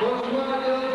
Goswami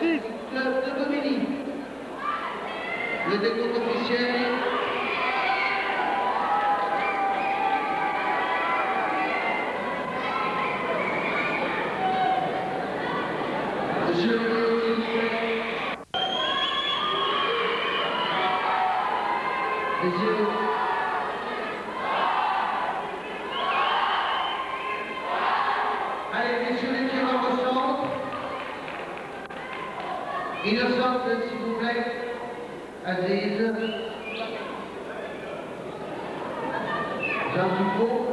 but. de Dominique. Le décompte officiel. petit couplet Aziz Jean